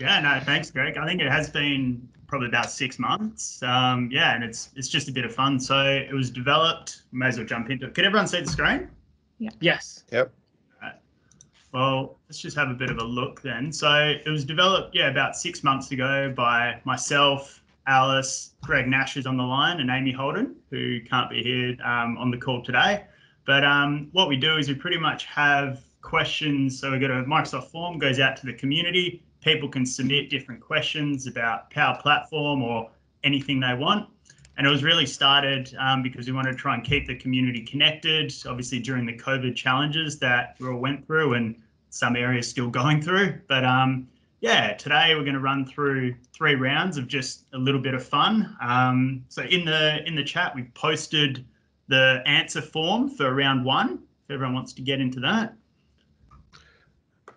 Yeah, no, thanks, Greg. I think it has been probably about six months. Um, yeah, and it's it's just a bit of fun. So it was developed. May as well jump into it. Could everyone see the screen? Yeah. Yes. Yep. Well, let's just have a bit of a look then. So it was developed, yeah, about six months ago by myself, Alice, Greg Nash is on the line, and Amy Holden, who can't be here um, on the call today. But um, what we do is we pretty much have questions. So we've got a Microsoft form goes out to the community. People can submit different questions about Power Platform or anything they want. And it was really started um, because we wanted to try and keep the community connected, obviously during the COVID challenges that we all went through and some areas still going through. But um, yeah, today we're going to run through three rounds of just a little bit of fun. Um, so in the in the chat, we've posted the answer form for round one. If everyone wants to get into that.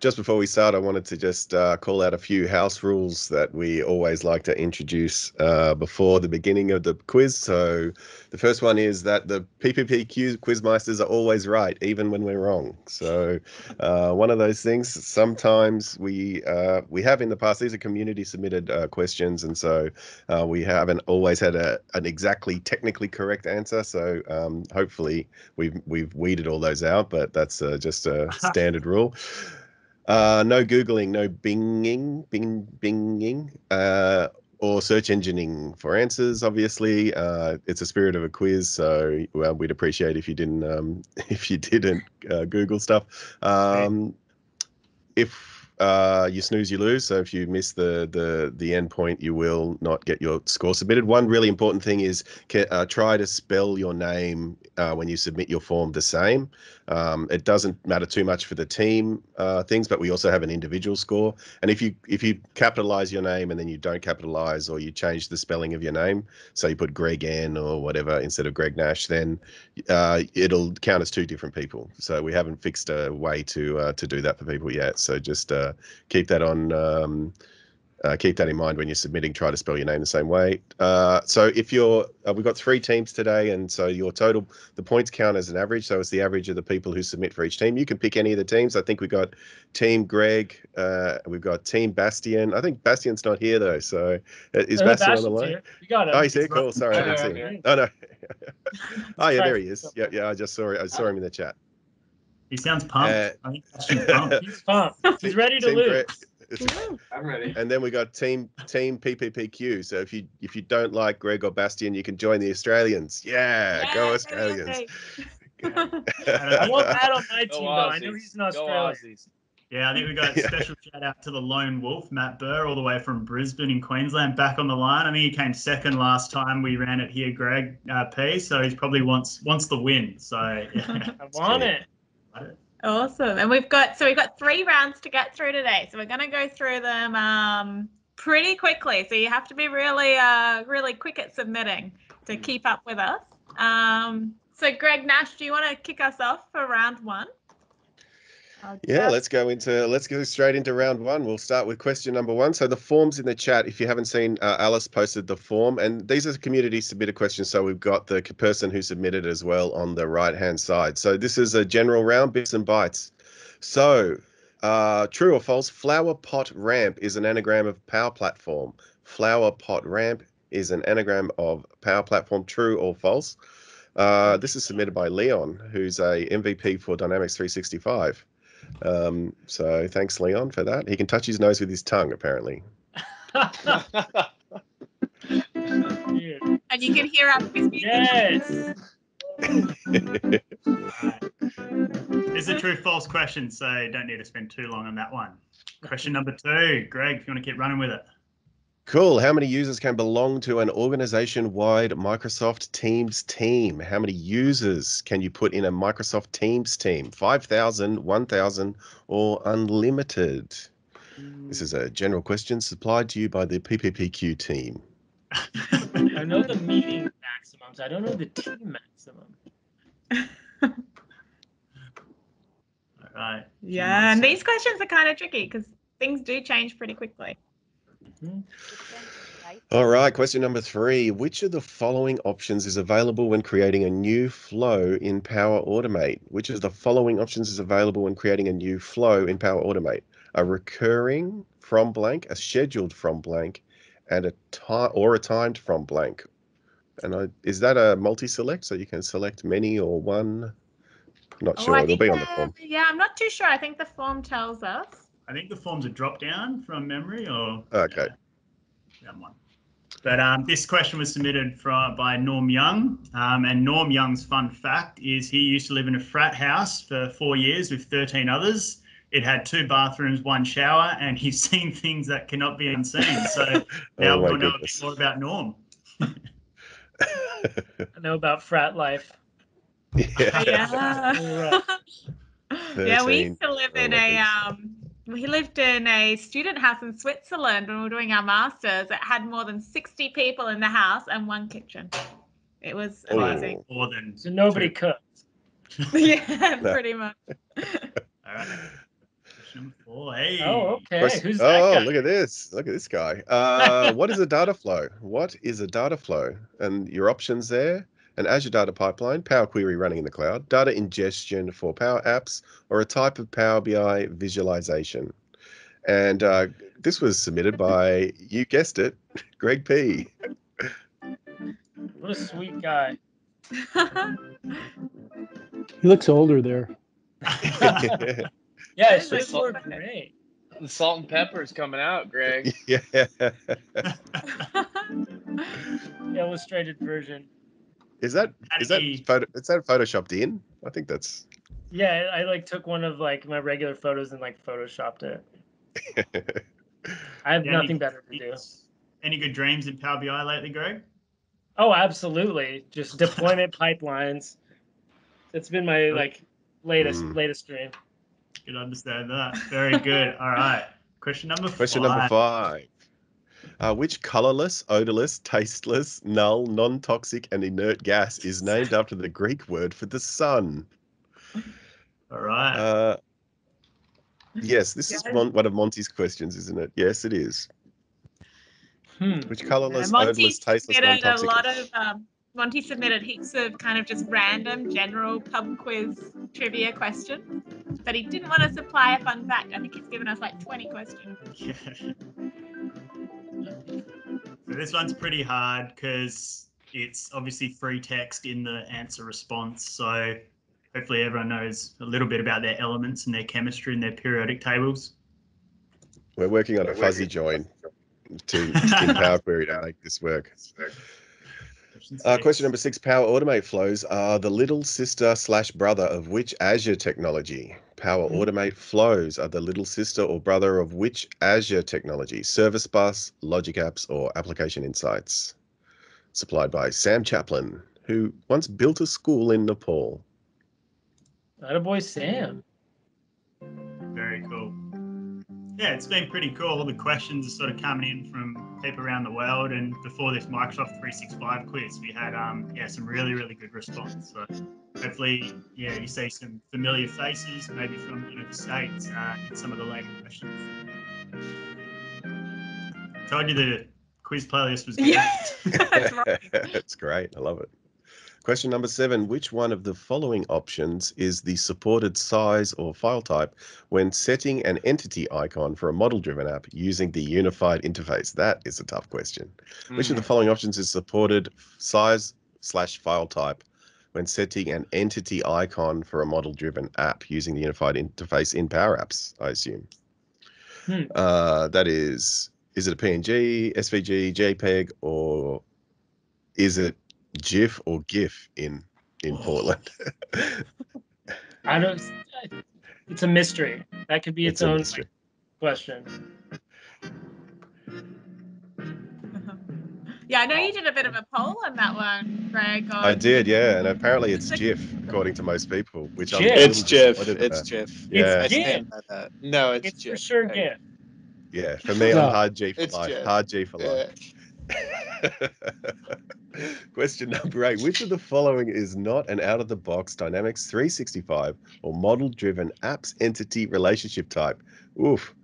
Just before we start, I wanted to just uh, call out a few house rules that we always like to introduce uh, before the beginning of the quiz. So, the first one is that the PPPQ quizmeisters are always right, even when we're wrong. So, uh, one of those things. Sometimes we uh, we have in the past. These are community submitted uh, questions, and so uh, we haven't always had a, an exactly technically correct answer. So, um, hopefully, we've we've weeded all those out. But that's just a standard rule. Uh, no Googling, no binging, bing, binging, uh, or search engineing for answers. Obviously, uh, it's a spirit of a quiz, so well, we'd appreciate if you didn't um, if you didn't uh, Google stuff. Um, if uh, you snooze, you lose. So if you miss the the the end point, you will not get your score submitted. One really important thing is uh, try to spell your name uh, when you submit your form the same. Um, it doesn't matter too much for the team uh, things, but we also have an individual score. And if you if you capitalize your name and then you don't capitalize or you change the spelling of your name, so you put Greg N or whatever instead of Greg Nash, then uh, it'll count as two different people. So we haven't fixed a way to to do that for people yet. So just uh, keep that on. Um, uh, keep that in mind when you're submitting. Try to spell your name the same way. Uh, so if you're, uh, we've got three teams today, and so your total, the points count as an average. So it's the average of the people who submit for each team. You can pick any of the teams. I think we've got Team Greg, uh, we've got Team Bastian. I think Bastian's not here though. So uh, is Uh, Bastian on the line? here. You got it. Oh, he's here. Cool. Sorry, I didn't see him. Oh no. oh yeah, there he is. Yeah, yeah. I just saw it. I saw him in the chat. He sounds pumped. Uh, I think Bastian's pumped. He's pumped. He's ready to lose. Greg- I'm ready. And then we got team team PPPQ. So if you if you don't like Greg or Bastian, you can join the Australians. Yeah, go Yay! Australians. I want that on my Go team, though. I know he's in Go Australia. Aussies. Yeah, I think we got Yeah. special shout out to the lone wolf, Matt Burr, all the way from Brisbane in Queensland, back on the line. I think he came second last time we ran it here, Greg uh, P. So he's probably wants wants the win. So yeah. I want it. Awesome. And we've got so we've got three rounds to get through today. So we're gonna go through them um pretty quickly. So you have to be really uh really quick at submitting to keep up with us. Um so Greg Nash, do you want to kick us off for round one? Yeah, let's go into let's go straight into round one. We'll start with question number one. So the forms in the chat, if you haven't seen, uh, Alice posted the form, and these are community submitted questions. So we've got the person who submitted as well on the right hand side. So this is a general round, bits and bytes. So uh, true or false? Flower pot ramp is an anagram of power platform. Flower pot ramp is an anagram of power platform. True or false? Uh, this is submitted by Leon, who's a MVP for Dynamics 365. Um, so thanks, Leon, for that. He can touch his nose with his tongue, apparently. And you can hear our quiz music. yes. It's a true false question, so don't need to spend too long on that one. Question number two, Greg, if you want to keep running with it. Cool. How many users can belong to an organization-wide Microsoft Teams team? How many users can you put in a Microsoft Teams team? 5,000, 1,000, or unlimited? This is a mm. general question supplied to you by the PPPQ team. I know the meeting maximums. I don't know the team maximum. All right. Yeah, and these questions are kind of tricky because things do change pretty quickly. Mm-hmm. All right, question number three. Which of the following options is available when creating a new flow in Power Automate? Which of the following options is available when creating a new flow in Power Automate? a recurring from blank, a scheduled from blank, and a time or a timed from blank. And I, is that a multi-select so you can select many or one? Not Oh, sure. I It'll think be on the the- form. Yeah, I'm not too sure. I think the form tells us. I think the form's a drop down from memory or Okay. yeah, that one. But um, this question was submitted from by Norm Young, um, and Norm Young's fun fact is he used to live in a frat house for four years with 13 others. It had two bathrooms, one shower, and he's seen things that cannot be unseen. So now Oh my we'll know a bit more about Norm. I know about frat life. yeah. Yeah. yeah, we used to live Oh in my a um we lived in a student house in Switzerland when we were doing our masters. It had more than 60 people in the house and one kitchen. It was Oh. amazing. More than So nobody cooked. yeah, pretty much. all right. Question number four. Hey. Oh, okay. Question- Who's that oh, guy? look at this. Look at this guy. Uh, what is a data flow? What is a data flow? And your options there an Azure data pipeline, Power Query running in the cloud, data ingestion for Power Apps, or a type of Power BI visualization. And uh, this was submitted by, you guessed it, Greg P. What a sweet guy. He looks older there. Yeah, That his is face like- great. The salt and pepper is coming out, Greg. yeah. The illustrated version. Is that How is did that he- photo, is that photoshopped in? I think that's Yeah, I like took one of like my regular photos and like photoshopped it. I have Yeah, nothing any- better to do. Any good dreams in Power BI lately, Greg? Oh, absolutely. Just deployment pipelines. It's been my like latest Mm. latest dream. You can understand that. Very good. All right. Question number Question five. number five. Uh, which colorless, odorless, tasteless, null, non toxic, and inert gas is named after the Greek word for the sun? All right. Uh, yes, this is Yeah. one, one of Monty's questions, isn't it? Yes, it is. Hmm. Which colorless, Monty odorless, tasteless, non submitted a toxic? lot of um, Monty submitted heaps of kind of just random general pub quiz trivia questions, but he didn't want to supply a fun fact. I think he's given us like 20 questions. so this one's pretty hard because it's obviously free text in the answer response. So hopefully everyone knows a little bit about their elements and their chemistry and their periodic tables. We're working on a fuzzy join to in Power Query to make this work. Question, Uh, question number six Power Automate flows are the little sister slash brother of which Azure technology? Power Automate flows are the little sister or brother of which Azure technology? Service Bus, Logic Apps, or Application Insights? Supplied by Sam Chaplin, who once built a school in Nepal. Not a boy Sam. Very cool. Yeah, it's been pretty cool. All the questions are sort of coming in from people around the world. And before this Microsoft 365 quiz, we had um yeah some really really good response. So hopefully yeah you see some familiar faces maybe from you know the states uh, in some of the later questions. Told you the quiz playlist was good. Yeah, that's right. That's great. I love it. Question number seven Which one of the following options is the supported size or file type when setting an entity icon for a model driven app using the unified interface? That is a tough question. Which of the following options is supported size slash file type when setting an entity icon for a model driven app using the unified interface in Power Apps, I assume? Hmm. Uh, that is, is it a PNG, SVG, JPEG, or is it GIF or GIF in in oh. Portland? I don't. It's a mystery. That could be its, a own mystery. question. yeah, I know you did a bit of a poll on that one, Greg. On, I did, yeah, and apparently it's GIF according to most people, which I'm GIF. a little It's Jiff. It's about. Jiff. Yeah. It's stand by that. No, it's, It's Jiff. for sure Hey, GIF. Yeah, for me, No. I'm hard G for It's life. GIF. Hard G for Yeah. life. Question number eight. Which of the following is not an out of the box Dynamics 365 or model driven apps entity relationship type? Oof.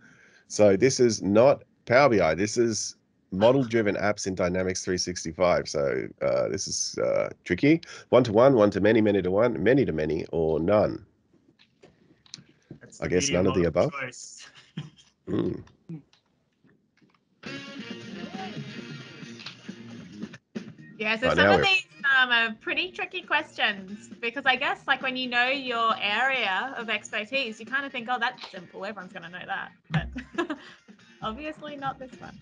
So this is not Power BI. This is model driven apps in Dynamics 365. So uh, this is uh, tricky. One to one, one to many, many to one, many to many, or none. I guess none of the above. Mm. Yeah, so some now of these um, are pretty tricky questions because I guess like when you know your area of expertise, you kind of think, oh, that's simple. Everyone's going to know that. But obviously not this one.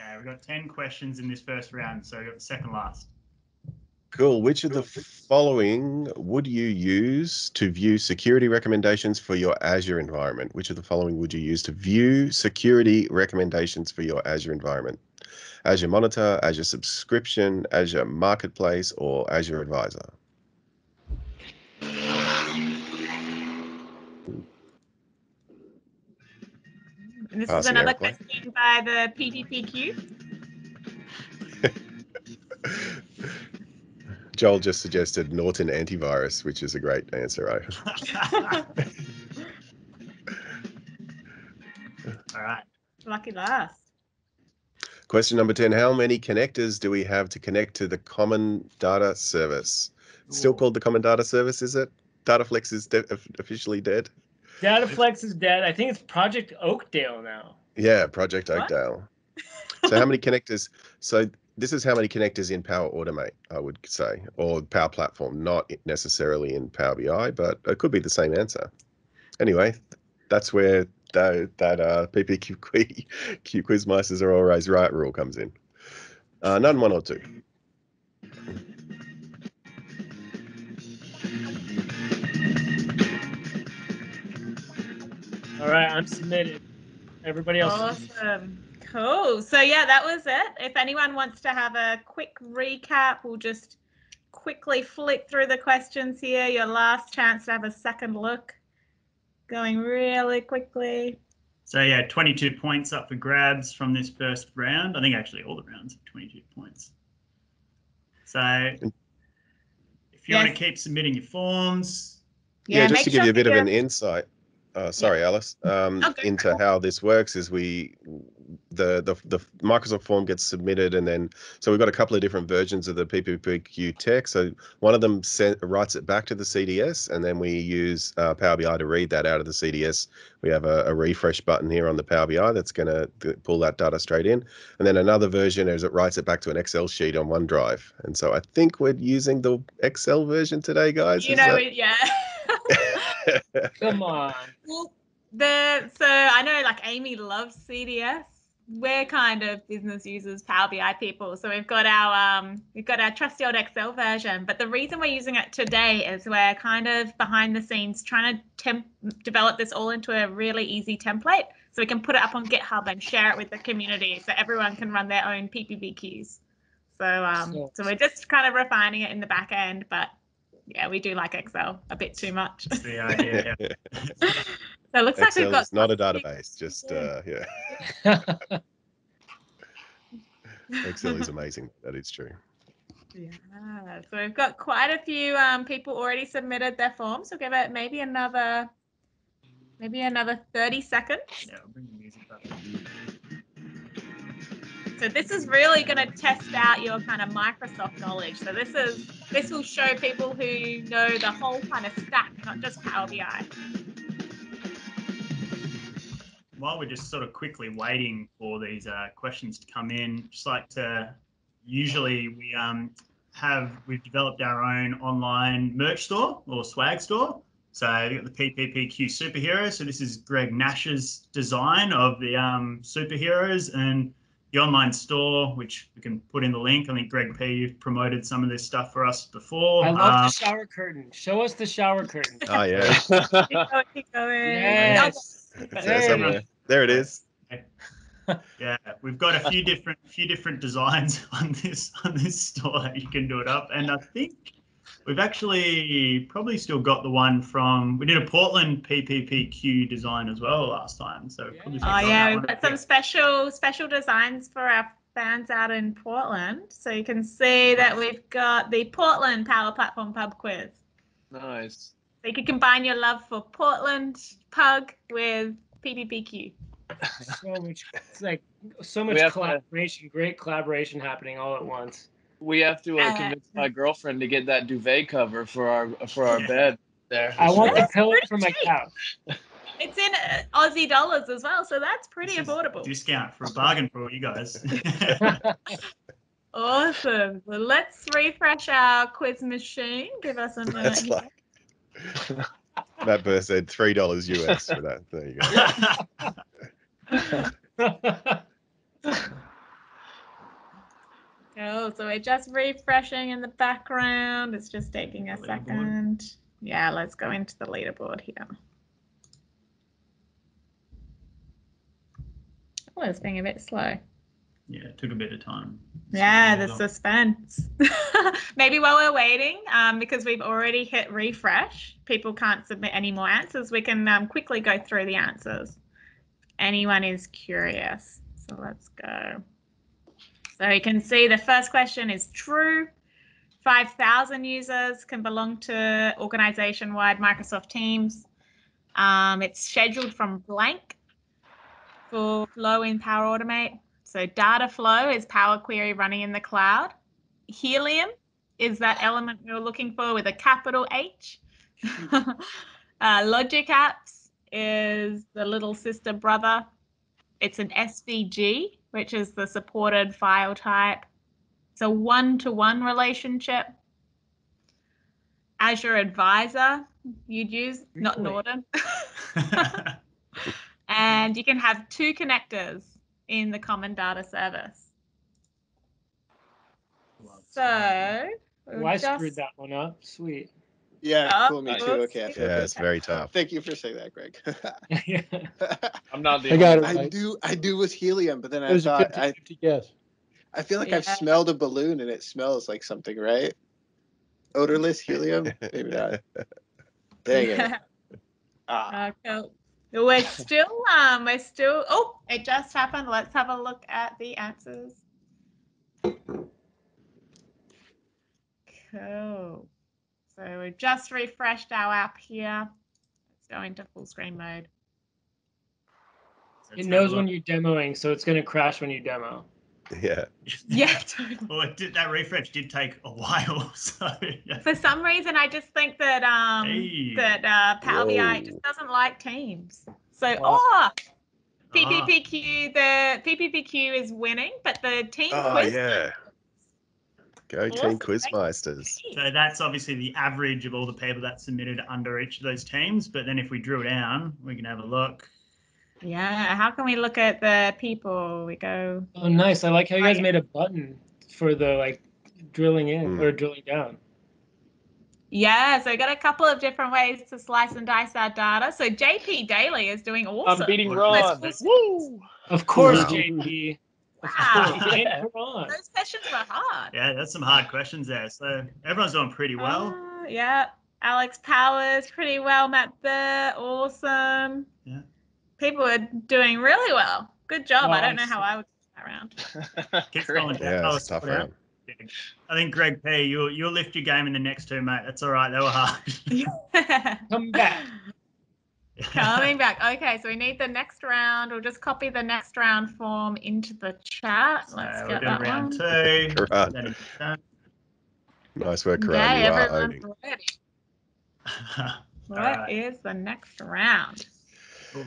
Okay, we've got 10 questions in this first round, so we've got the second last. Cool. Which of the following would you use to view security recommendations for your Azure environment? Which of the following would you use to view security recommendations for your Azure environment? Azure Monitor, Azure Subscription, Azure Marketplace, or Azure Advisor? And this is another airplane. question by the PPPQ. Joel just suggested Norton antivirus, which is a great answer. I eh? All right. Lucky last. Question number 10 How many connectors do we have to connect to the Common Data Service? Still called the Common Data Service, is it? Dataflex is de- officially dead. Dataflex is dead. I think it's Project Oakdale now. Yeah, Project What? Oakdale. so how many connectors? So this is how many connectors in Power Automate, I would say, or Power Platform, not necessarily in Power BI, but it could be the same answer. Anyway, that's where that, that uh, PPQ quiz, Q quiz masters are always right rule comes in. Uh, none, one or two. All right, I'm submitted. Everybody else. Awesome. Cool. So yeah, that was it. If anyone wants to have a quick recap, we'll just quickly flick through the questions here. Your last chance to have a second look. Going really quickly. So yeah, 22 points up for grabs from this first round. I think actually all the rounds have 22 points. So if you want to keep submitting your forms, Yeah, just make to give sure you a bit of an insight. Uh, sorry, Alice. Um, Oh, go for into how this works is we the, the the Microsoft form gets submitted, and then so we've got a couple of different versions of the PPPQ tech. So one of them sent, writes it back to the CDS, and then we use uh, Power BI to read that out of the CDS. We have a, a refresh button here on the Power BI that's going to pull that data straight in, and then another version is it writes it back to an Excel sheet on OneDrive. And so I think we're using the Excel version today, guys. You Is know, that- it, yeah. Come on. Well, the so I know like Amy loves CDS. We're kind of business users, Power BI people. So we've got our um we've got our trusty old Excel version. But the reason we're using it today is we're kind of behind the scenes trying to temp- develop this all into a really easy template so we can put it up on GitHub and share it with the community so everyone can run their own PPPQs. So um So- so we're just kind of refining it in the back end, but yeah, we do like Excel a bit too much. that's yeah. So it looks like Excel we've got is not a database. Just Yeah. uh, yeah, Excel is amazing. That is true. Yeah, so we've got quite a few um, people already submitted their forms. So give it maybe another, maybe another 30 seconds. Yeah, So this is really going to test out your kind of Microsoft knowledge. So this is this will show people who know the whole kind of stack, not just Power BI. While we're just sort of quickly waiting for these uh, questions to come in, just like to usually we um, have we've developed our own online merch store or swag store. So we've got the PPPQ superhero. So this is Greg Nash's design of the um, superheroes and the online store, which we can put in the link. I think Greg P you've promoted some of this stuff for us before. I love Um, the shower curtain. Show us the shower curtain. Oh yeah, Keep going, keep going. Yes. There There. somewhere. There it is. Yeah, we've got a few different few different designs on this on this store that you can do it up, and I think we've actually probably still got the one from we did a Portland PPPQ design as well last time, so Yeah. probably Oh still got yeah, we've got some special special designs for our fans out in Portland. So you can see that we've got the Portland Power Platform Pub Quiz. nice. So you can combine your love for Portland Pug with PPPQ. So much, it's like so much have to- collaboration, great collaboration happening all at once. We have to uh, Uh, convince my girlfriend to get that duvet cover for our for our bed there. I want the pillow for my couch. It's in uh, Aussie dollars as well, so that's pretty This is affordable. Discount for a bargain for all you guys. Awesome. Well, let's refresh our quiz machine. Give us a minute. That's here. like Matt Burr said three dollars US for that. There you go. Oh, so we're just refreshing in the background. It's just taking a second. Yeah, let's go into the leaderboard here. Oh, it's being a bit slow. yeah, it took a bit of time. Yeah, the suspense. Maybe while we're waiting, um, because we've already hit refresh, people can't submit any more answers. We can um, quickly go through the answers. Anyone is curious. So let's go. So you can see the first question is true. 5,000 users can belong to organization wide Microsoft Teams. Um, it's scheduled from blank for flow in Power Automate. So data flow is Power Query running in the cloud. Helium is that element we were looking for with a capital H. uh, Logic Apps is the little sister brother. It's an SVG, which is the supported file type. It's a one-to-one relationship. Azure Advisor, you'd use, not Really? Norton. and you can have two connectors in the common data service. So, well, I just- screwed that one up. Sweet. Yeah, Oh, cool. Me too. oops. Okay. Yeah, good. it's very tough. Thank you for saying that, Greg. I'm not the I got only it. I do. I do with helium, but then It I was a thought 50 I. 50 guess. I feel like I've smelled a balloon and it smells like something, right? Odorless helium? Maybe not. Dang it. Ah, Uh, cool. We're still, um, we're still, oh, it just happened. Let's have a look at the answers. Cool. So we just refreshed our app here. Let's go into full screen mode. Let's It knows a when you're demoing, so it's gonna crash when you demo. Yeah. Yeah, totally. Well, it did, that refresh did take a while, so yeah. For some reason, I just think that um Hey. that uh, Power BI just doesn't like Teams. So Wow. oh, Ah, PPPQ the PPPQ is winning, but the team Oh quiz. yeah. Go Awesome. team Quizmeisters. So that's obviously the average of all the people that submitted under each of those teams. But then if we drill down, we can have a look. Yeah, how can we look at the people? We go. Oh, nice. I like how you guys made a button for the like drilling in Mm. or drilling down. Yeah, so we got a couple of different ways to slice and dice our data. So JP Daily is doing awesome. I'm beating What- Ron. Woo! Of course, Wow. JP. Of Wow. course. And Karan. Those questions were hard. Yeah, that's some hard questions there. So everyone's doing pretty well. Uh, yeah. Alex Powers, pretty well. Matt Burr, awesome. Yeah. People are doing really well. Good job. I don't know how I would do that round. Keep going. Yeah, Oh, it's tough round. I think Greg P, you'll you'll lift your game in the next two, mate. That's all right. They were hard. Come back. Coming back. Okay, so we need the next round. We'll just copy the next round form into the chat. Let's we're get doing that round one. two. Karan. That is done. Nice work, Karan. Yeah, you are everyone's owning. ready. What Alright. is the next round?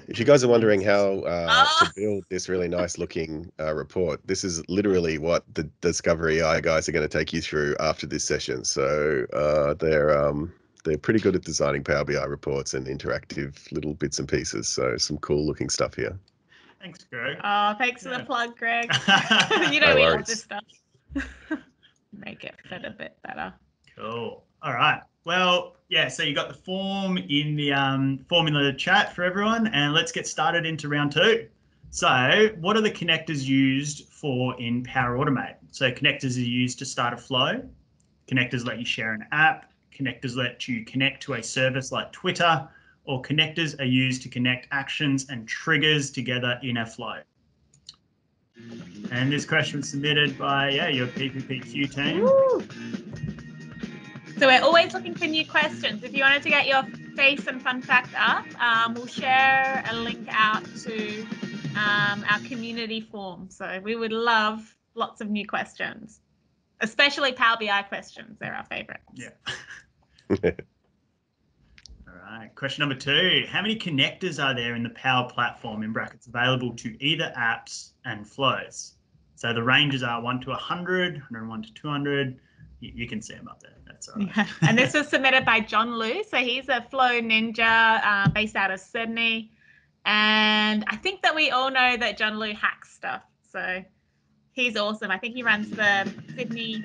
If you guys are wondering how uh, Ah. to build this really nice looking uh, report, this is literally what the Discovery AI guys are going to take you through after this session. So uh, they're um, they're pretty good at designing Power BI reports and interactive little bits and pieces. So some cool looking stuff here. Thanks, Greg. Oh, thanks for the plug, Greg. you know No we love this stuff. Make it fit a bit better. Cool. All right. Well, yeah. So you got the form in the um, formula chat for everyone, and let's get started into round two. So, what are the connectors used for in Power Automate? So, connectors are used to start a flow. Connectors let you share an app. Connectors let you connect to a service like Twitter, or connectors are used to connect actions and triggers together in a flow. And this question was submitted by yeah your PPPQ team. So we're always looking for new questions. If you wanted to get your face and fun fact up, um, we'll share a link out to um, our community form. So we would love lots of new questions, especially Power BI questions. They're our favorite. Yeah. All right, question number two. How many connectors are there in the Power Platform in brackets available to either apps and flows? So the ranges are 1 to 100, 101 to 200. You, you can see them up there. That's all right. Yeah. And this was submitted by John Liu. So he's a Flow Ninja uh, based out of Sydney. And I think that we all know that John Liu hacks stuff. So he's awesome. I think he runs the Sydney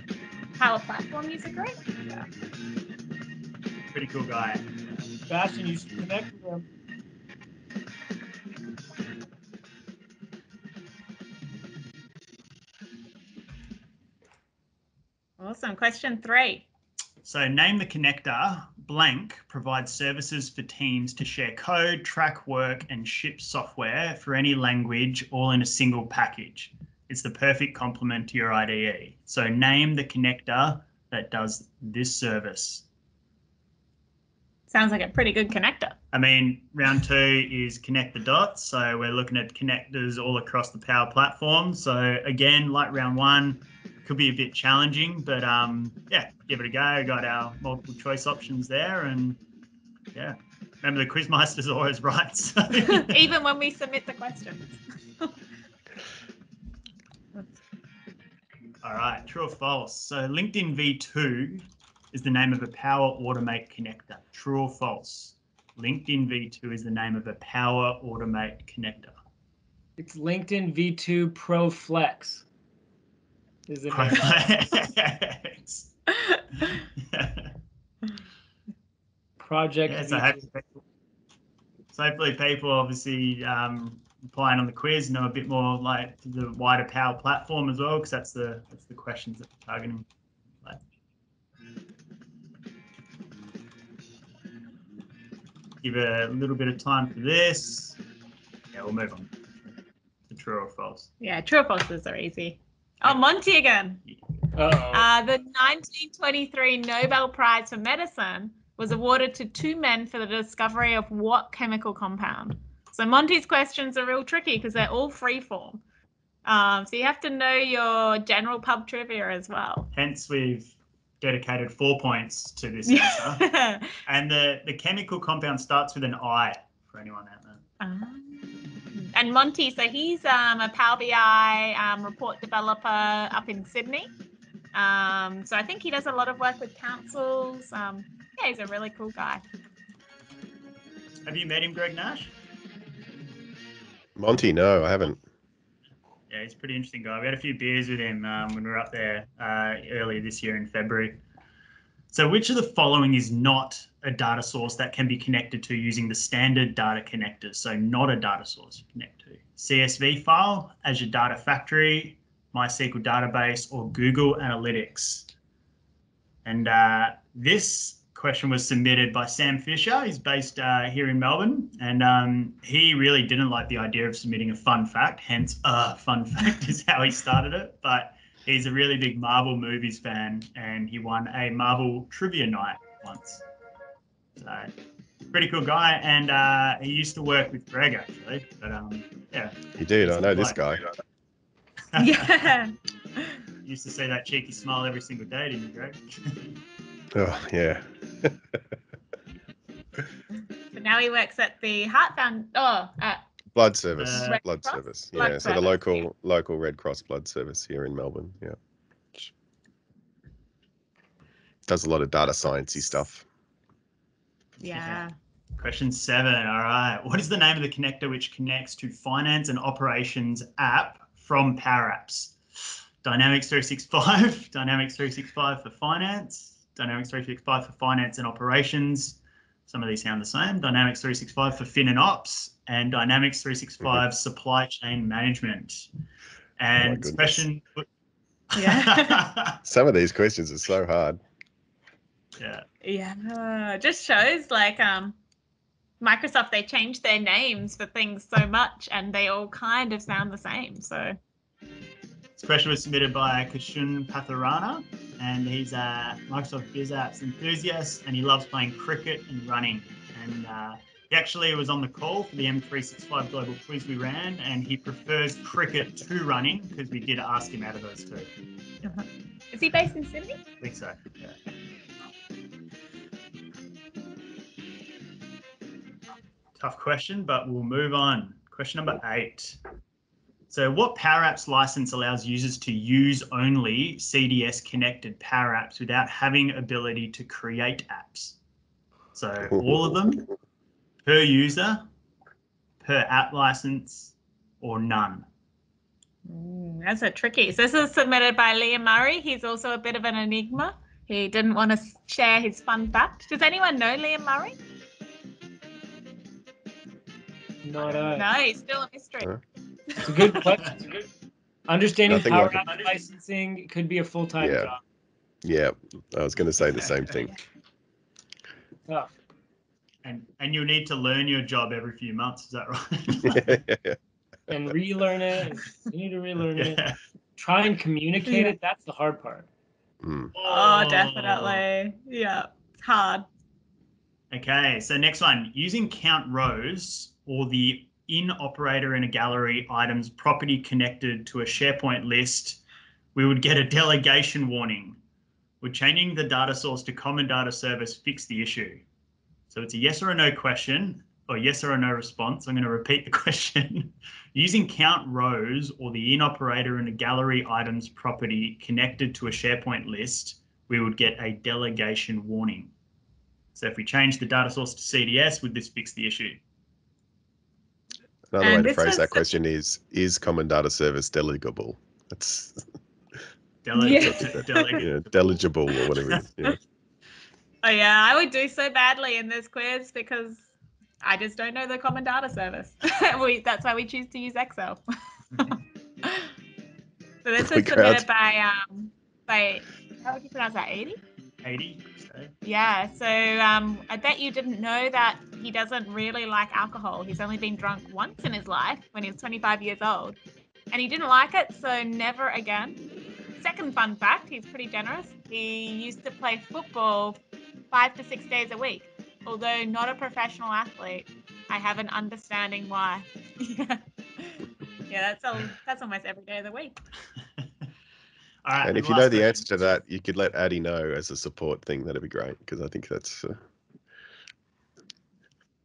Power Platform User Group. Yeah. Pretty cool guy. Sebastian, you should connect with them. Awesome. Question three. So name the connector blank provides services for teams to share code, track work, and ship software for any language all in a single package. It's the perfect complement to your IDE. So name the connector that does this service. Sounds like a pretty good connector. I mean, round two is connect the dots. So we're looking at connectors all across the Power Platform. So again, like round one, could be a bit challenging, but um, yeah, give it a go. Got our multiple choice options there, and yeah, remember the quizmaster's always right. So. Even when we submit the questions. All right, true or false? So LinkedIn V2 is the name of a Power Automate connector. True or false? LinkedIn V2 is the name of a Power Automate connector. It's LinkedIn V2 Pro Flex. Is it? Correct. Project. Yeah, so, V2. hopefully, so hopefully people obviously um, applying on the quiz know a bit more like the wider Power Platform as well, because that's the that's the questions that we're targeting. Give a little bit of time for this. Yeah, we'll move on to true or false. yeah, true or falses are easy. Oh, Monty again. Uh-oh. Uh, the 1923 Nobel Prize for Medicine was awarded to two men for the discovery of what chemical compound? So Monty's questions are real tricky because they're all free form. Um, so you have to know your general pub trivia as well. Hence, we've dedicated four points to this answer. And the, the chemical compound starts with an I for anyone out there. Um, and Monty, so he's um, a Power BI um, report developer up in Sydney. Um, so I think he does a lot of work with councils. Um, yeah, he's a really cool guy. Have you met him, Greg Nash? Monty, no, I haven't. Yeah, he's a pretty interesting guy. We had a few beers with him um, when we were up there uh, earlier this year in February. So, which of the following is not a data source that can be connected to using the standard data connectors? So, not a data source you connect to. CSV file, Azure Data Factory, MySQL database, or Google Analytics. And uh, this question was submitted by Sam Fisher. He's based uh, here in Melbourne, and um, he really didn't like the idea of submitting a fun fact. Hence, uh, fun fact is how he started it. But he's a really big Marvel movies fan, and he won a Marvel trivia night once. So, pretty cool guy, and uh, he used to work with Greg actually. But um, yeah, he did. I know this guy. Yeah. used to see that cheeky smile every single day, didn't you, Greg? Oh, yeah. So now he works at the Heart Found. Oh, at Blood service. Uh, Red blood Cross? service. Blood yeah. So the local yeah. local Red Cross blood service here in Melbourne. Yeah. Does a lot of data sciencey stuff. yeah. Question seven. All right. What is the name of the connector which connects to finance and operations app from Power Apps? Dynamics 365, Dynamics 365 for finance, Dynamics 365 for finance and operations. Some of these sound the same. Dynamics 365 for fin and ops, and Dynamics 365 supply chain management. And goodness. question. Yeah. Some of these questions are so hard. yeah. Yeah. It just shows like um Microsoft they change their names for things so much and they all kind of sound the same. So This question was submitted by Kashun Patharana, and he's a Microsoft Biz Apps enthusiast, and he loves playing cricket and running. And uh, he actually was on the call for the M365 Global Quiz we ran, and he prefers cricket to running because we did ask him out of those two. is he based in Sydney? I think so. Yeah. tough question, but we'll move on. Question number eight. So, what Power Apps license allows users to use only CDS connected Power Apps without having ability to create apps? So, all of them per user, per app license, or none? Mm, that's a tricky. So this is submitted by Liam Murray. He's also a bit of an enigma. He didn't want to share his fun fact. Does anyone know Liam Murray? Not uh, No, he's still a mystery. Huh? It's a good question. It's a good. Understanding Nothing power like app licensing could be a full time Yeah. job. Yeah, I was going to say the same thing. Tough. And and you'll need to learn your job every few months. Is that right? And relearn it. And need to relearn it. Try and communicate it. That's the hard part. Mm. Oh, definitely. Yeah, it's hard. Okay, so next one using count rows or the in operator in a gallery items property connected to a SharePoint list, we would get a delegation warning. Would changing the data source to common data service fix the issue? So it's a yes or a no question, or yes or a no response. I'm going to repeat the question. Using count rows or the in operator in a gallery items property connected to a SharePoint list, we would get a delegation warning. So if we change the data source to CDS, would this fix the issue? Another And way to phrase was that the- question is: Is common data service delegable? That's Dele- Yeah. delegate. you know, or whatever. it is, Yeah. Oh yeah, I would do so badly in this quiz because I just don't know the common data service. we, that's why we choose to use Excel. so this was crowd- submitted by um by how would you pronounce that? 80? 80. So Yeah. So um I bet you didn't know that he doesn't really like alcohol. He's only been drunk once in his life when he was 25 years old. And he didn't like it, so never again. Second fun fact, he's pretty generous. He used to play football five to six days a week. Although not a professional athlete, I have an understanding why. yeah. Yeah, that's all, that's almost every day of the week. All right. And if you know the answer to that, you could let Addy know as a support thing. That'd be great because I think that's uh,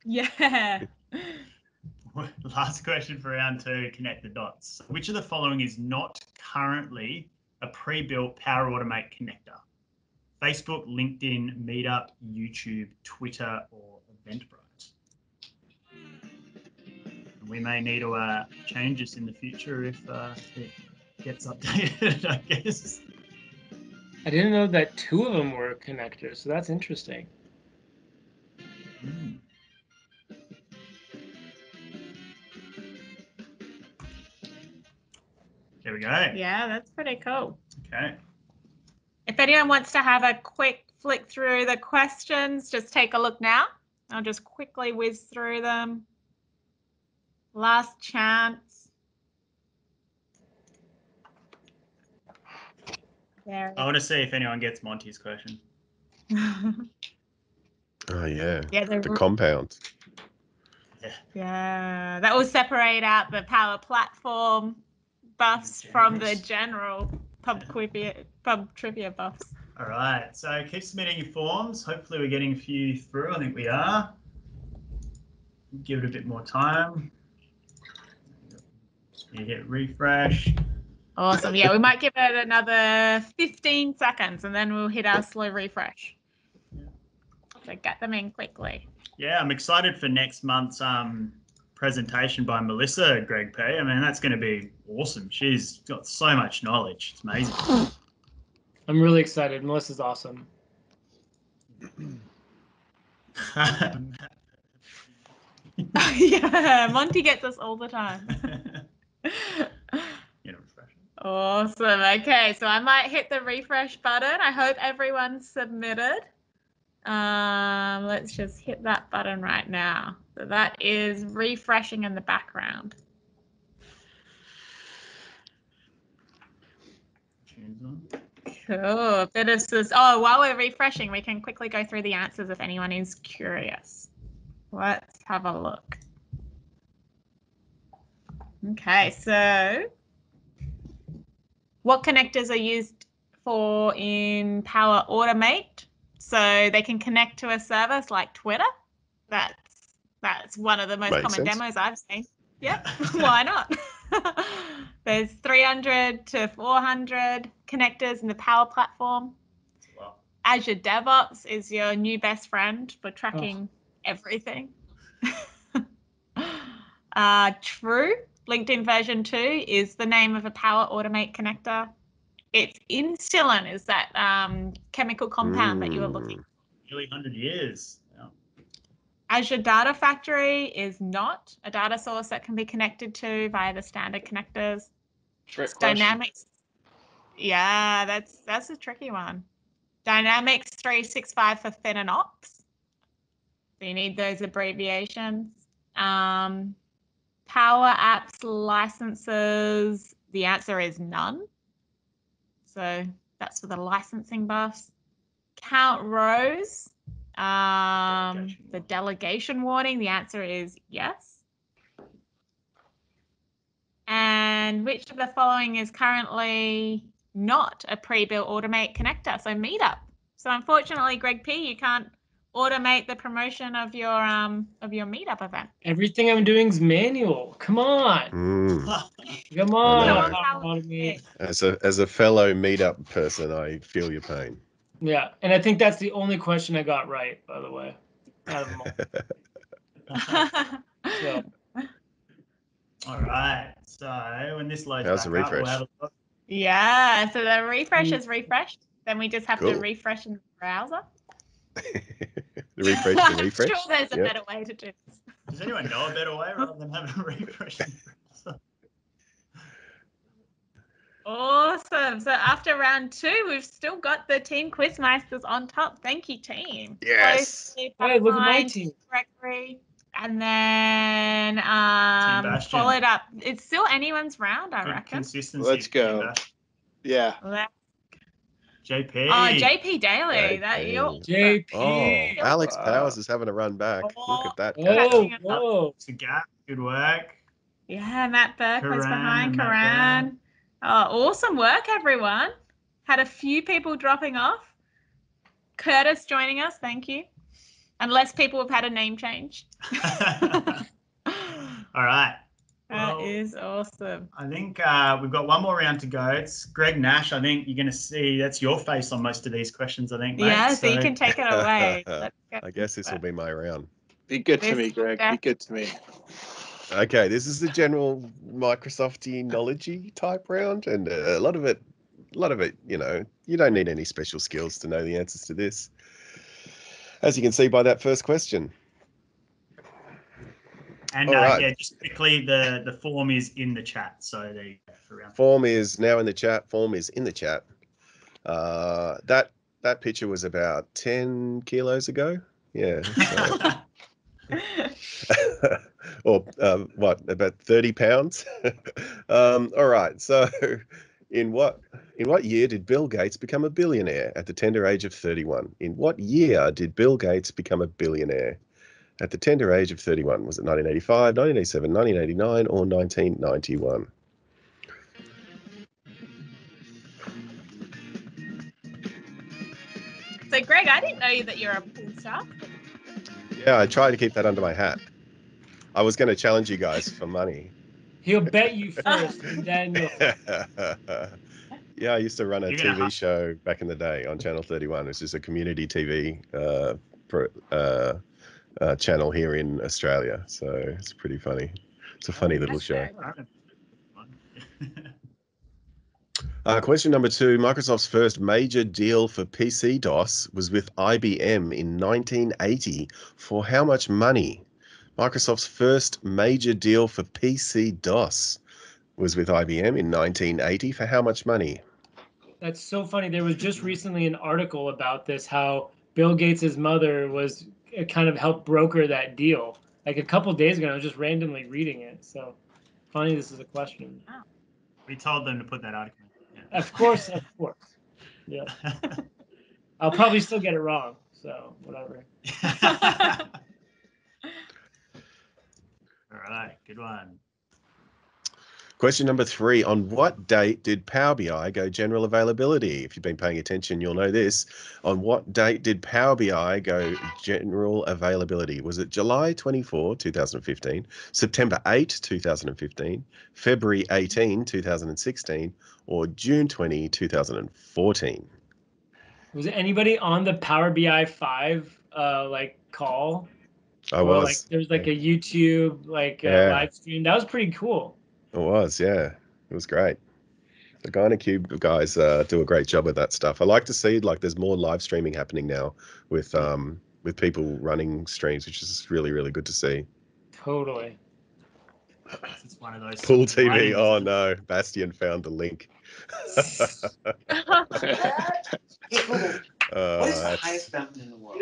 Yeah. Last question for round two, connect the dots. Which of the following is not currently a pre-built Power Automate connector? Facebook, LinkedIn, Meetup, YouTube, Twitter, or Eventbrite? And we may need to uh, change this in the future if uh, it gets updated, I guess. I didn't know that two of them were connectors, so that's interesting. Hmm. There we go. Yeah, that's pretty cool. Okay. If anyone wants to have a quick flick through the questions, just take a look now. I'll just quickly whiz through them. Last chance. There. I want to see if anyone gets Monty's question. oh yeah, yeah, the the, compound. yeah, that will separate out the power platform buffs from the general pub trivia, pub trivia buffs. All right. So keep submitting your forms. Hopefully, we're getting a few through. I think we are. Give it a bit more time. You hit refresh. Awesome. Yeah, we might give it another 15 seconds and then we'll hit our slow refresh. So get them in quickly. Yeah, I'm excited for next month's um, presentation by Melissa Greg P. I mean, that's going to be awesome. She's got so much knowledge. It's amazing. I'm really excited. Melissa's awesome. yeah, Monty gets us all the time. you know, refresh. Awesome. Okay, so I might hit the refresh button. I hope everyone's submitted. Um, let's just hit that button right now. So that is refreshing in the background. Cool. Bit of oh, while we're refreshing, we can quickly go through the answers if anyone is curious. Let's have a look. Okay, so what connectors are used for in Power Automate? So they can connect to a service like Twitter. That's That's one of the most Makes common sense. demos I've seen. Yep, why not? There's 300 to 400 connectors in the Power Platform. Well, Azure DevOps is your new best friend for tracking everything. uh, True, LinkedIn version 2 is the name of a Power Automate connector. It's insulin, is that um, chemical compound that you were looking Mm. nearly 100 years. Azure Data Factory is not a data source that can be connected to via the standard connectors. Trick It's question. Dynamics. Yeah, that's that's a tricky one. Dynamics 365 for Fin and Ops. So you need those abbreviations. Um, Power Apps licenses. The answer is none. So that's for the licensing buffs. Count rows. Um, Delegation the delegation warning. The answer is yes. And which of the following is currently not a pre-built automate connector? So Meetup. So unfortunately, Greg P, you can't automate the promotion of your um of your Meetup event. Everything I'm doing is manual. Come on. Mm. Come on. know. As a as a fellow meetup person, I feel your pain. Yeah, and I think that's the only question I got right, by the way. Out of. So, All right. So when this loads How's back the up, we'll have a look. yeah. So the refresh hmm. is refreshed. Then we just have to refresh in the browser. the refresh, the I'm refresh. sure there's a Yep. better way to do this. Does anyone know a better way rather than having a refresh? Awesome. So after round two, we've still got the team quizmeisters on top. Thank you, team. Yes. Closely hey, look at my behind team. Gregory. And then um, Bastian. followed up. It's still anyone's round, I Good reckon. Consistency. Let's go. Yeah. Let- JP. Oh, JP Daily. That you're JP. Oh, Alex Wow. Powers is having a run back. Look at that. Oh, whoa. It's a gap. Good work. Yeah, Matt Burke was Karan, behind Matt Karan. Oh, awesome work, everyone. Had a few people dropping off. Curtis joining us, thank you. Unless people have had a name change. All right. That Well, is awesome. I think uh, we've got one more round to go. It's Greg Nash. I think you're going to see that's your face on most of these questions. I think. Mate. Yeah, so, you can take it away. I guess this will be my round. Be good to This me, Greg. Be good to me. Okay, this is the general Microsofty knowledge type round, and uh, a lot of it, a lot of it, you know, you don't need any special skills to know the answers to this. As you can see by that first question. And uh, right. yeah, just quickly, the the form is in the chat. So there you go for round. Form is now in the chat. Form is in the chat. Uh, that that picture was about ten kilos ago. Yeah. so- or um, what about 30 pounds? Um, all right so in what in what year did bill gates become a billionaire? At the tender age of 31 in what year did bill gates become a billionaire? At the tender age of 31 was it 1985 1987 1989 or 1991 so, Greg, I didn't know you that you're a pool star. yeah i try to keep that under my hat i was going to challenge you guys for money He'll bet you first, and then yeah, I used to run a You're TV have- show back in the day on Channel 31. It's is a community TV uh, pro, uh, uh, channel here in Australia. So it's pretty funny. It's a funny little show. Uh, question number two Microsoft's first major deal for PC DOS was with IBM in 1980 for how much money? Microsoft's first major deal for PC DOS was with IBM in 1980 for how much money? That's so funny. There was just recently an article about this how Bill Gates' mother was uh, kind of helped broker that deal. Like a couple days ago, I was just randomly reading it. So funny this is a question. we told them to put that article. in. Of course, of course. Yeah. I'll probably still get it wrong. So whatever. All right, good one. Question number three On what date did Power BI go general availability? If you've been paying attention, you'll know this. On what date did Power BI go general availability? Was it July 24, 2015, September 8, 2015, February 18, 2016, or June 20, 2014? Was anybody on the Power BI five uh like call? I Or, was. like there was like a YouTube like uh, live stream. That was pretty cool. It was, yeah. It was great. The Guy in a Cube guys uh, do a great job with that stuff. I like to see like there's more live streaming happening now with um with people running streams, which is really really good to see. Totally. It's one of those. Pool TV. lines. Oh no, Bastian found the link. Uh, What is the highest fountain in the world?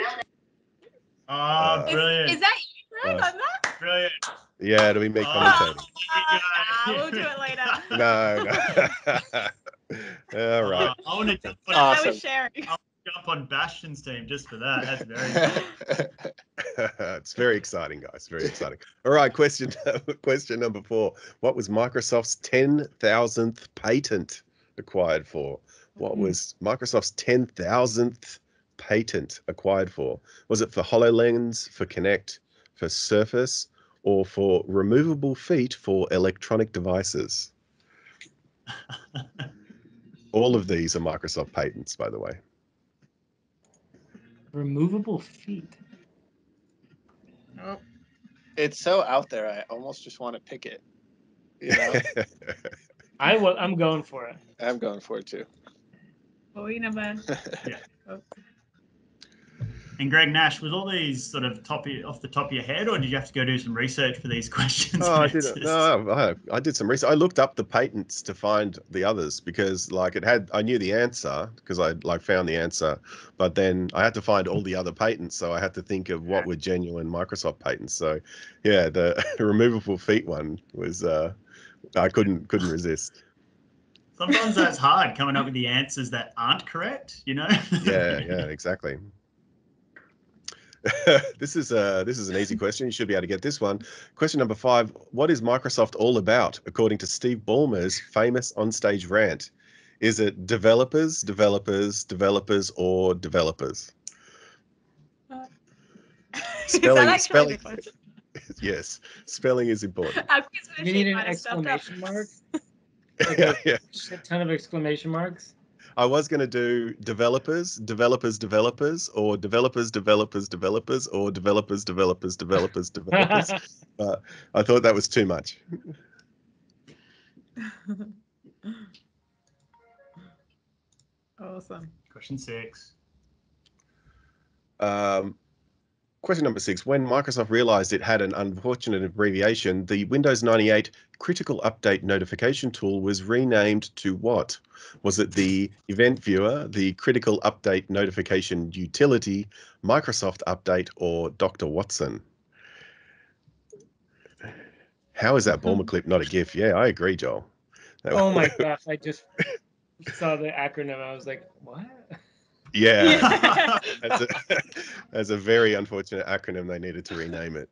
Oh, Uh, Is, brilliant. is that you, Greg, Uh, on that? brilliant. yeah, it'll be me Oh. commentating. Ah, we'll do it later. No, no. All right. Uh, I want to jump on, I Awesome. was sharing. jump on Bastian's team just for that. That's very cool. it's very exciting, guys. Very exciting. All right, question question number four. What was Microsoft's ten thousandth patent acquired for? What Hmm. was Microsoft's ten thousandth patent acquired for? Was it for Hololens, for Kinect, for Surface, or for removable feet for electronic devices? All of these are Microsoft patents, by the way. Removable feet. it's so out there. I almost just want to pick it. You know, I will. I'm going for it. I'm going for it too. What were you number? And Greg Nash, was all these sort of top of- off the top of your head, or did you have to go do some research for these questions? Oh, I did. No, I, I did some research. I looked up the patents to find the others because, like, it had. I knew the answer because I like found the answer, but then I had to find all the other patents. So I had to think of what were genuine Microsoft patents. So, yeah, the removable feet one was. uh I couldn't couldn't resist. Sometimes that's hard coming up with the answers that aren't correct. You know? Yeah, yeah, exactly. this is uh this is an easy question. You should be able to get this one. Question number five: What is Microsoft all about, according to Steve Ballmer's famous onstage rant? Is it developers, developers, developers, or developers? Is that Spelling- spelling- the question? yes, spelling is important. You need an might have stuffed up. exclamation mark. yeah, yeah. Shit ton of exclamation marks. I was going to do developers, developers, developers, or developers, developers, developers, or developers, developers, developers, developers. but I thought that was too much. awesome. Question six. Um, question number six. When Microsoft realized it had an unfortunate abbreviation, the Windows 98 Critical Update Notification Tool was renamed to what? Was it the Event Viewer, the Critical Update Notification Utility, Microsoft Update, or Dr. Watson? How is that hmm. Ballmer clip not a GIF? Yeah, I agree, Joel. That- Oh my gosh! I just saw the acronym. I was like, what? yeah. That's a, that's a very unfortunate acronym. They needed to rename it.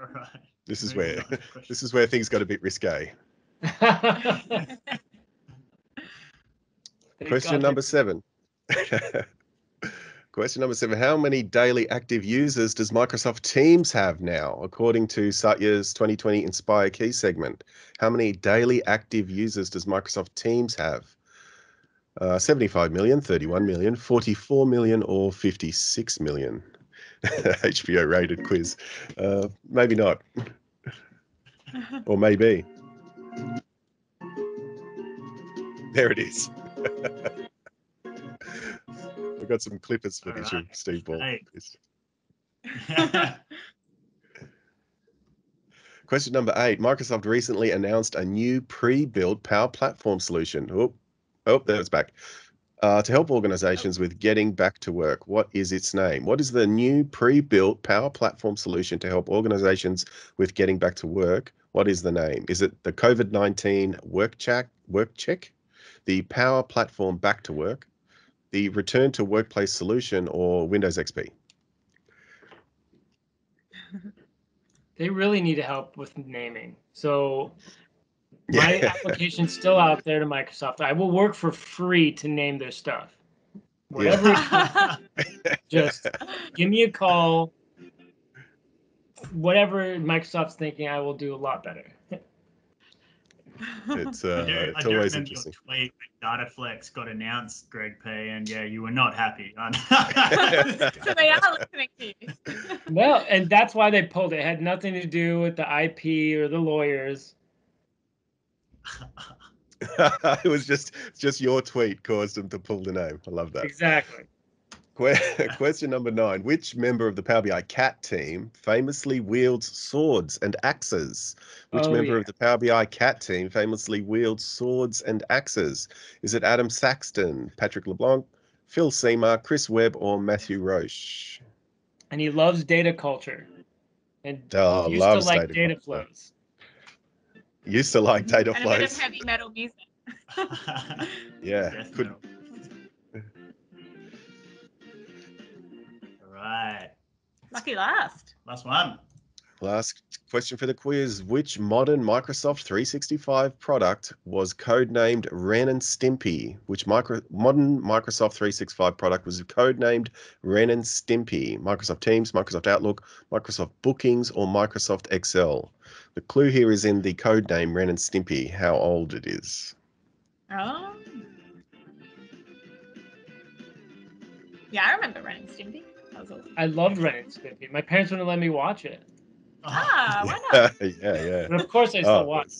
All right. This is Moving where on to question- this is where things got a bit risque. Question number it. seven. Question number seven. How many daily active users does Microsoft Teams have now, according to Satya's 2020 Inspire Key segment? How many daily active users does Microsoft Teams have? Uh, 75 million, 31 million, 44 million, or 56 million? HBO rated quiz. Uh, maybe not, or maybe. There it is. We've got some clippers footage of Alright. Steve Ball. Hey. Question number eight. Microsoft recently announced a new pre-built Power Platform solution. Oh, oh, there it's back. Uh, to help organizations with getting back to work. What is its name? What is the new pre-built Power Platform solution to help organizations with getting back to work? What is the name? Is it the COVID-19 Work Check? Work Check? The Power Platform Back to Work? the Return to Workplace solution or Windows XP? They really need to help with naming. So my Yeah. application's still out there to Microsoft. I will work for free to name their stuff. Whatever, just give me a call. Whatever Microsoft's thinking, I will do a lot better. It's I uh, do, it's always remember interesting. your tweet when Dataflex got announced, Greg P, and yeah, you were not happy. so they are listening to you. No, and that's why they pulled it. It had nothing to do with the IP or the lawyers. it was just just your tweet caused them to pull the name. I love that. Exactly. Que- Question number nine: Which member of the Power BI Cat team famously wields swords and axes? Which Oh, member yeah. of the Power BI Cat team famously wields swords and axes? Is it Adam Saxton, Patrick LeBlanc, Phil Seamark, Chris Webb, or Matthew Roche? And he loves data culture. And Oh, used loves to like data data, flows. Used to like mm-hmm. data and a bit of flows. heavy metal music. Yeah, Death could metal. All right, Lucky last. last one. Last question for the quiz. Which modern Microsoft 365 product was codenamed Ren and Stimpy? Which micro, modern Microsoft 365 product was codenamed Ren and Stimpy? Microsoft Teams, Microsoft Outlook, Microsoft Bookings, or Microsoft Excel? The clue here is in the code name Ren and Stimpy, how old it is. Oh. Yeah, I remember Ren and Stimpy. That was awesome. I loved Ren and Stimpy. My parents wouldn't let me watch it. Ah, why not? yeah, yeah. But of course I still Oh, watch.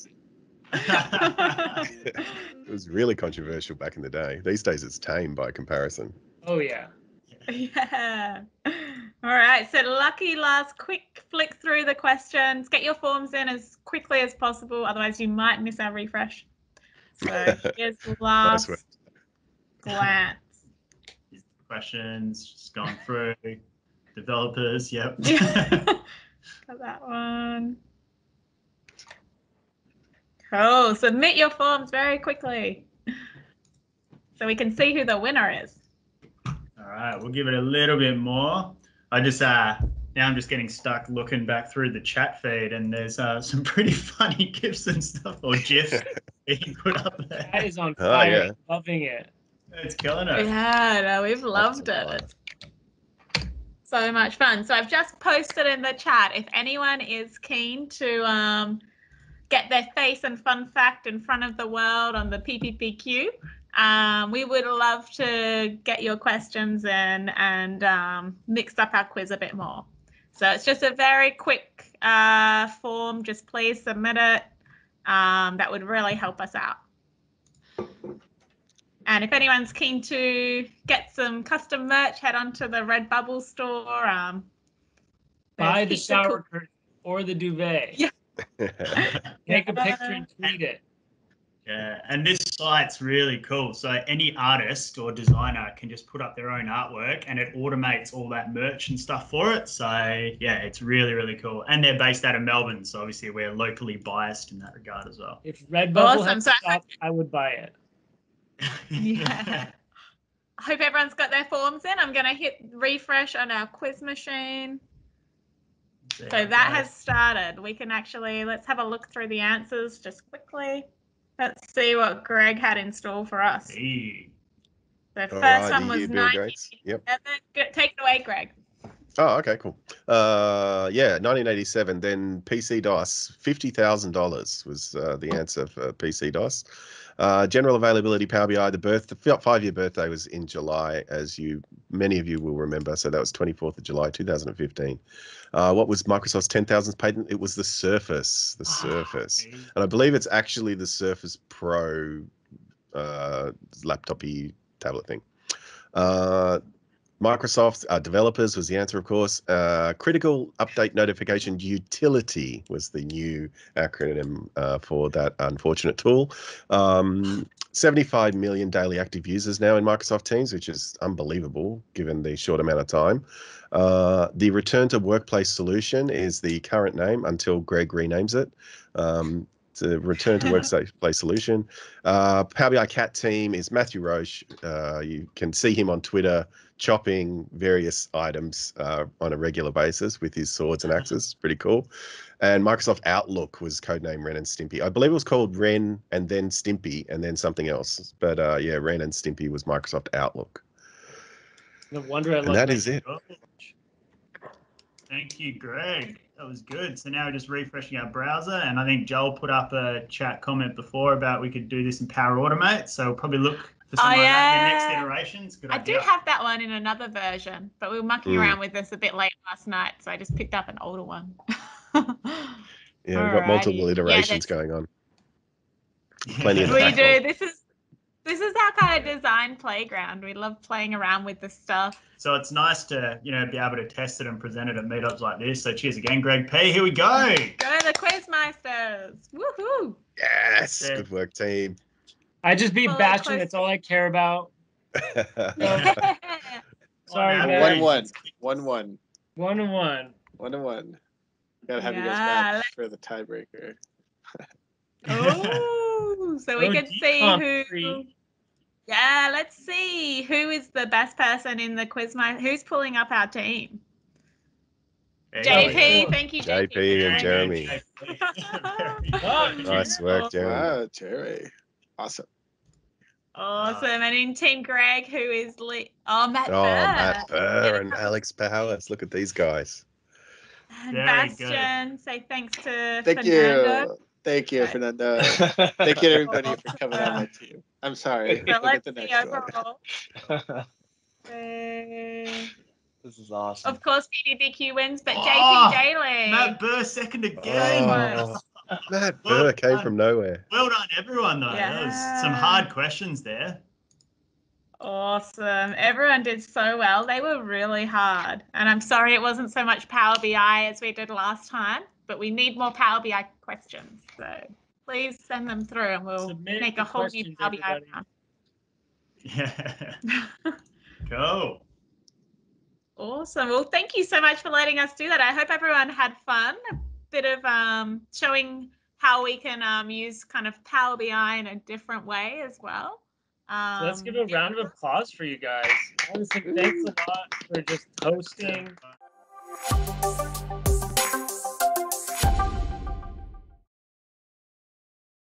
it was really controversial back in the day. These days it's tame by comparison. Oh yeah. Yeah. All right. So lucky last quick flick through the questions. Get your forms in as quickly as possible. Otherwise, you might miss our refresh. So here's last work. glance. Questions, just going through. Developers, yep. Got that one. Cool. Submit your forms very quickly so we can see who the winner is. All right, we'll give it a little bit more. I just uh now I'm just getting stuck looking back through the chat feed, and there's uh, some pretty funny gifs and stuff or gifs being put up That there. is on Oh, fire. yeah. Loving it. It's killing it. Yeah, no, we've loved it. So much fun. So I've just posted in the chat if anyone is keen to um, get their face and fun fact in front of the world on the PPPQ. Um, we would love to get your questions in and um, mix up our quiz a bit more. So it's just a very quick uh, form. Just please submit it. Um, that would really help us out. And if anyone's keen to get some custom merch, head on to the Redbubble store. Um, Buy the heaps cool- shower curtain or the duvet. Yeah. Take a picture and tweet it. Yeah, and this site's really cool. So any artist or designer can just put up their own artwork, and it automates all that merch and stuff for it. So yeah, it's really really cool. And they're based out of Melbourne, so obviously we're locally biased in that regard as well. If Redbubble Awesome. had So stopped, I would buy it. Yeah. I hope everyone's got their forms in. I'm going to hit refresh on our quiz machine. So that has started. We can actually, let's have a look through the answers just quickly. Let's see what Greg had in store for us. Hey. The first right, one you was hear Bill 90. Yep. Take it away, Greg. Oh, okay, cool. Uh, yeah, 1987. Then PC DOS, fifty thousand dollars was uh, the answer for PC DOS. Uh, general availability Power BI. The birth, the five-year birthday was in July, as you many of you will remember. So that was 24th of July, 2015. Uh, what was Microsoft's 10,000th patent? It was the Surface. The Surface. Hey. and I believe it's actually the Surface Pro uh, laptopy tablet thing. Uh, Microsoft uh, developers was the answer, of course. Uh, critical update notification utility was the new acronym uh, for that unfortunate tool. Um, 75 million daily active users now in Microsoft Teams, which is unbelievable given the short amount of time. Uh, the return to workplace solution is the current name until Greg renames it. Um, It's return to workplace solution. Uh, Power BI Cat team is Matthew Roche. Uh, you can see him on Twitter chopping various items uh, on a regular basis with his swords and axes. Pretty cool. And Microsoft Outlook was codename Ren and Stimpy. I believe it was called Ren and then Stimpy and then something else. But uh, yeah, Ren and Stimpy was Microsoft Outlook. No wonder I And that is it. Thank you, Greg. That was good. So now we're just refreshing our browser, and I think Joel put up a chat comment before about we could do this in Power Automate. So we'll probably look for Oh, something like the next yeah. iterations. Good I do have that one in another version, but we were mucking Mm. around with this a bit late last night, so I just picked up an older one. Yeah, we've got multiple Alrighty. Yeah, iterations going on. plenty of we do. This is this is our kind of design playground. We love playing around with the stuff. So it's nice to you know be able to test it and present it at meetups like this. So cheers again, Greg P. Here we go. Go the Quizmeisters! Woohoo! Yes, Yeah. good work, team. I just beat Well, Bastian. That's all I care about. Yeah. Sorry, On guys. One average, one. it's- One one. One and one. One and one. Gotta have you Yeah, guys back for the tiebreaker. oh, so we Oh, can see who. three. Yeah, let's see who is the best person in the Quizmeister. Who's pulling up our team? There you go. JP, thank you, JP JP. and Jeremy. Oh, Nice work, Jeremy. Wow, Jerry. Awesome. Awesome. And in Team Greg, who is le- oh Matt Oh, Matt Burr. Burr and Alex Powers. Look at these guys. And Very good. Bastian, say thanks to Thank Fernando. you. Thank you, Right. Fernando. Thank you, everybody, for coming on my team. I'm sorry. So We'll let's get the next one. overall. Uh, this is awesome. of course, PPPQ wins, but Oh, JP Daily. Matt Burr second again. Oh. Matt Well Burr came done. from nowhere. Well done, everyone. Though that was some hard questions there. Awesome. Everyone did so well. They were really hard. And I'm sorry it wasn't so much Power BI as we did last time, but we need more Power BI questions. So please send them through and we'll Submit make a whole new questions, Power BI everybody. round. Yeah. Go. Awesome. Well, thank you so much for letting us do that. I hope everyone had fun. A bit of um, showing how we can um, use kind of Power BI in a different way as well. Um, So let's give a round of applause for you guys. Honestly, thanks a lot for just hosting.